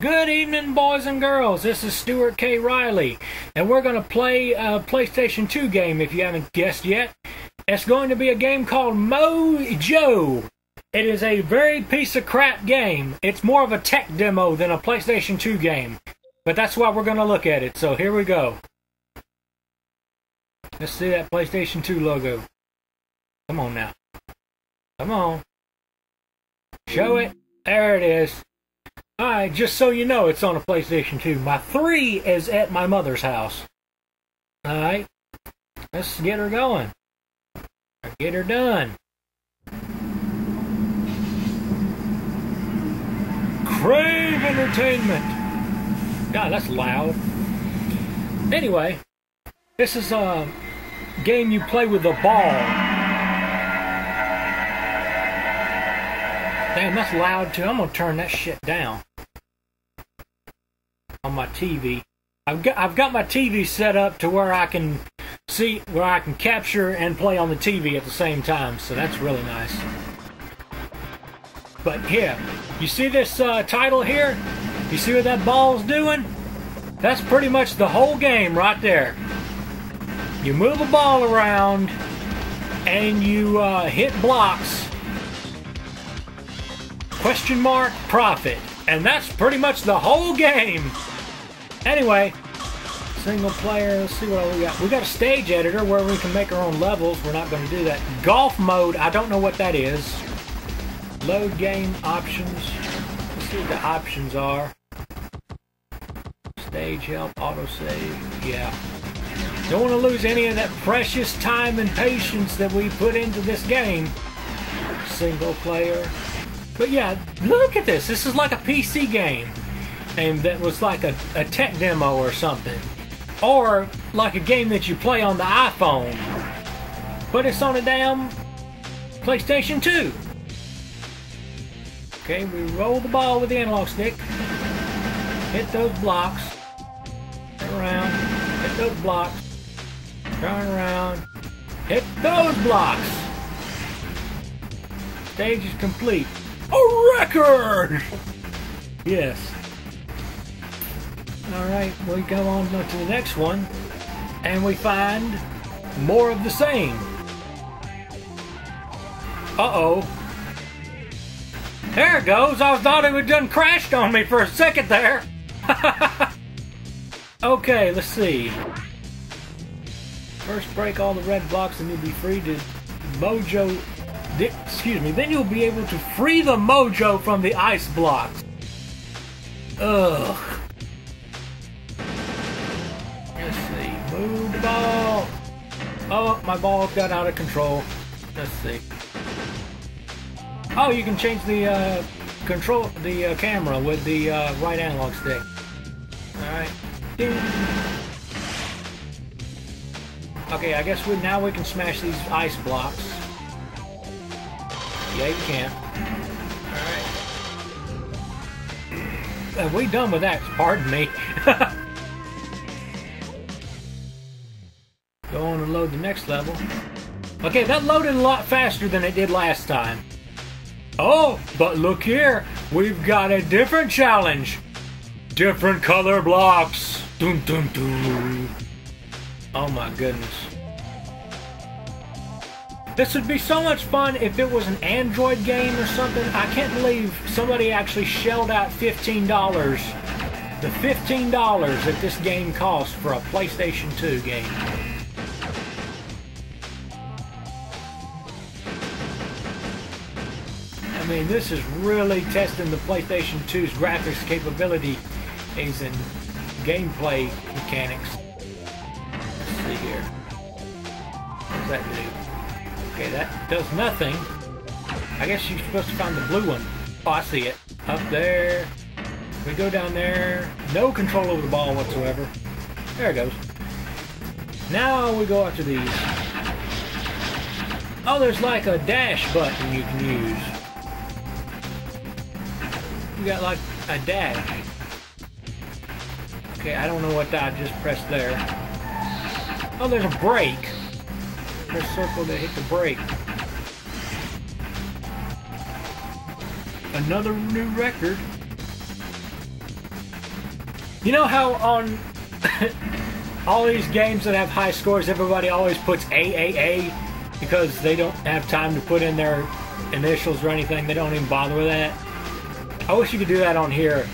Good evening, boys and girls. This is Stuart K. Riley, and we're going to play a PlayStation 2 game if you haven't guessed yet. It's going to be a game called Mojo. It is a very piece of crap game. It's more of a tech demo than a PlayStation 2 game, but that's why we're going to look at it. So here we go. Let's see that PlayStation 2 logo. Come on now. Come on. Show it. There it is. Alright, just so you know, it's on a PlayStation 2. My 3 is at my mother's house. Alright. Let's get her going. Get her done. Crave Entertainment. God, that's loud. Anyway, this is a game you play with a ball. Damn, that's loud too. I'm gonna turn that shit down my TV. I've got I've got my TV set up to where I can see where I can capture and play on the TV at the same time. So that's really nice. But here, you see this uh, title here? You see what that ball's doing? That's pretty much the whole game right there. You move a ball around and you uh, hit blocks. Question mark profit. And that's pretty much the whole game. Anyway, single player, let's see what we got. We got a stage editor where we can make our own levels. We're not going to do that. Golf mode, I don't know what that is. Load game options. Let's see what the options are. Stage help, autosave, yeah. Don't want to lose any of that precious time and patience that we put into this game. Single player. But yeah, look at this. This is like a PC game. And that was like a, a tech demo or something. Or like a game that you play on the iPhone. But it's on a damn PlayStation 2. Okay, we roll the ball with the analog stick. Hit those blocks. Turn around. Hit those blocks. Turn around. Hit those blocks. Stage is complete. A record! Yes. Alright, we go on to the next one. And we find more of the same. Uh-oh. There it goes. I thought it had done crashed on me for a second there. okay, let's see. First break all the red blocks and you'll be free to mojo excuse me, then you'll be able to free the mojo from the ice blocks. Ugh. Move the ball. Oh, my ball got out of control. Let's see. Oh, you can change the uh, control, the uh, camera with the uh, right analog stick. All right. Okay, I guess we now we can smash these ice blocks. Yeah, you can. Alright. Are we done with that? Pardon me. load the next level. Okay, that loaded a lot faster than it did last time. Oh, but look here. We've got a different challenge. Different color blocks. Dun dun dun. Oh my goodness. This would be so much fun if it was an Android game or something. I can't believe somebody actually shelled out $15. The $15 that this game costs for a PlayStation 2 game. Mean, this is really testing the PlayStation 2's graphics capability and gameplay mechanics. Let's see here. What's that do? Okay, that does nothing. I guess you're supposed to find the blue one. Oh, I see it. Up there. We go down there. No control over the ball whatsoever. There it goes. Now we go after these. Oh, there's like a dash button you can use. You got like a dash. Okay, I don't know what I just pressed there. Oh, there's a brake. Press circle to hit the brake. Another new record. You know how on all these games that have high scores, everybody always puts AAA because they don't have time to put in their initials or anything. They don't even bother with that. I wish you could do that on here.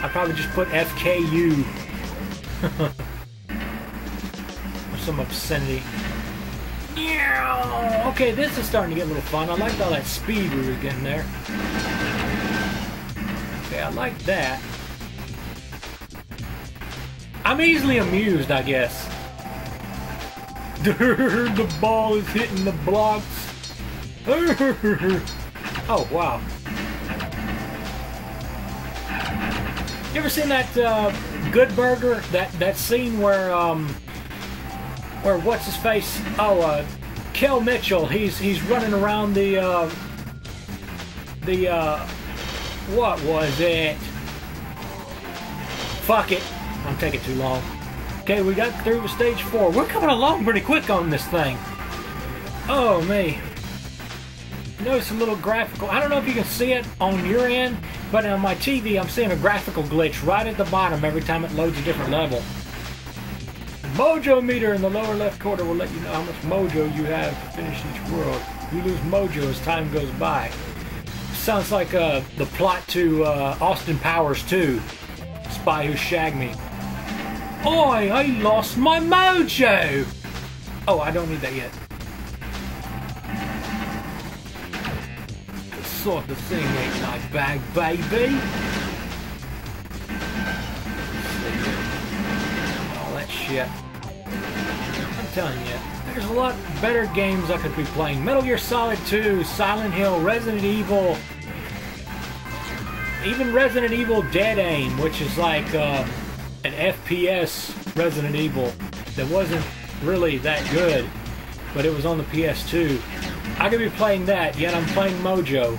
I'd probably just put FKU. or some obscenity. Yeah. Okay, this is starting to get a little fun. I liked all that speed we were getting there. Okay, I like that. I'm easily amused, I guess. the ball is hitting the blocks. oh, wow. You ever seen that uh, Good Burger? That that scene where um, where what's his face? Oh, uh, Kel Mitchell. He's he's running around the uh, the uh, what was it? Fuck it. I'm taking too long. Okay, we got through stage four. We're coming along pretty quick on this thing. Oh me. Notice a little graphical. I don't know if you can see it on your end, but on my TV, I'm seeing a graphical glitch right at the bottom every time it loads a different level. mojo meter in the lower left corner will let you know how much mojo you have to finish each world. You lose mojo as time goes by. Sounds like uh, the plot to uh, Austin Powers 2, Spy Who Shagged Me. Oi, I lost my mojo! Oh, I don't need that yet. Sort of thing ain't my bag, baby. All that shit. I'm telling you, there's a lot better games I could be playing. Metal Gear Solid 2, Silent Hill, Resident Evil, even Resident Evil Dead Aim, which is like uh, an FPS Resident Evil that wasn't really that good, but it was on the PS2. I could be playing that, yet I'm playing Mojo.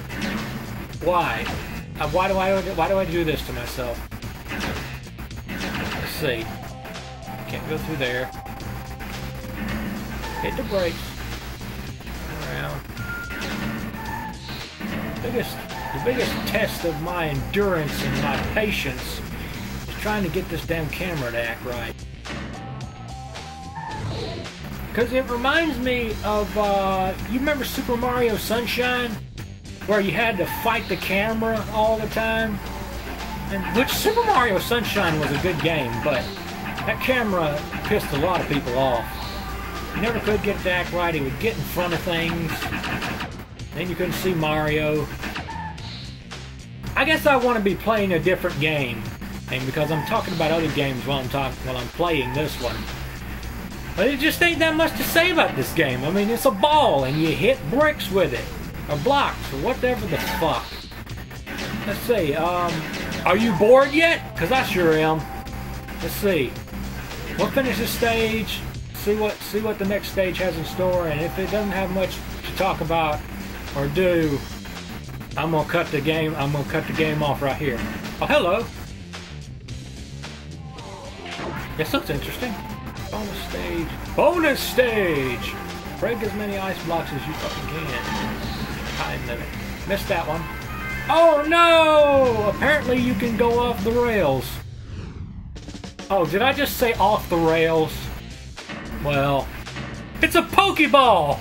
Why? Uh, why do I why do I do this to myself? Let's see. Can't go through there. Hit the brakes. Around. Biggest the biggest test of my endurance and my patience is trying to get this damn camera to act right. Because it reminds me of, uh, you remember Super Mario Sunshine? Where you had to fight the camera all the time? And which Super Mario Sunshine was a good game, but that camera pissed a lot of people off. You never could get to act right. He would get in front of things. Then you couldn't see Mario. I guess I want to be playing a different game and because I'm talking about other games while I'm talking while I'm playing this one. But it just ain't that much to say about this game. I mean, it's a ball, and you hit bricks with it, or blocks, or whatever the fuck. Let's see. Um, are you bored yet? Because I sure am. Let's see. We'll finish this stage. See what see what the next stage has in store, and if it doesn't have much to talk about or do, I'm gonna cut the game. I'm gonna cut the game off right here. Oh, hello. This looks interesting. Bonus stage. Bonus stage! Break as many ice blocks as you fucking can. Time limit. Missed that one. Oh no! Apparently you can go off the rails. Oh, did I just say off the rails? Well, it's a Pokeball!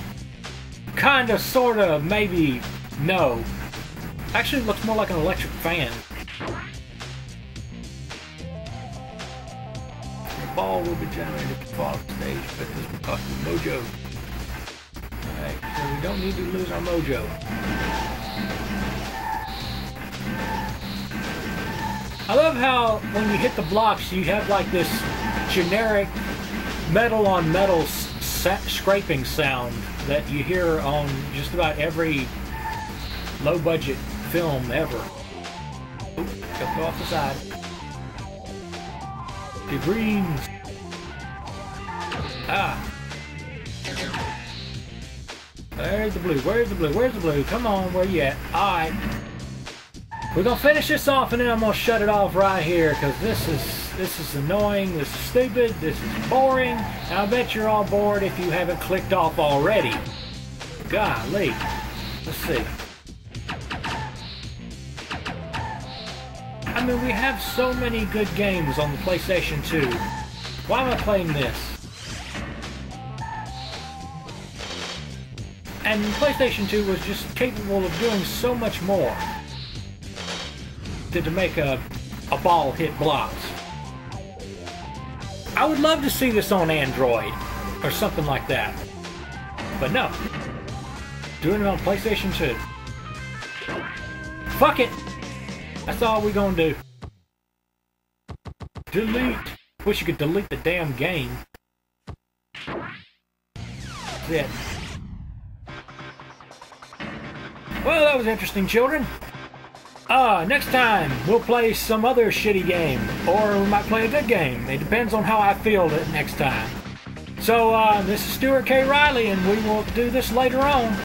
Kinda, sorta, maybe, no. Actually, looks more like an electric fan. The ball will be generated at the fall stage, but this will mojo. We don't need to lose our mojo. I love how when you hit the blocks, you have like this generic metal on metal scraping sound that you hear on just about every low budget film ever. Go off the side. The greens. Ah. Where's the blue? Where's the blue? Where's the blue? Come on, where you at? Alright. We're gonna finish this off and then I'm gonna shut it off right here because this is this is annoying, this is stupid, this is boring, and I bet you're all bored if you haven't clicked off already. Golly. Let's see. I I mean, we have so many good games on the PlayStation 2. Why am I playing this? And PlayStation 2 was just capable of doing so much more than to make a, a ball hit blocks. I would love to see this on Android or something like that. But no. Doing it on PlayStation 2. Fuck it! That's all we're gonna do. Delete. Wish you could delete the damn game. That's it. Well, that was interesting, children. Uh, next time we'll play some other shitty game, or we might play a good game. It depends on how I feel it next time. So, uh, this is Stuart K. Riley, and we will do this later on.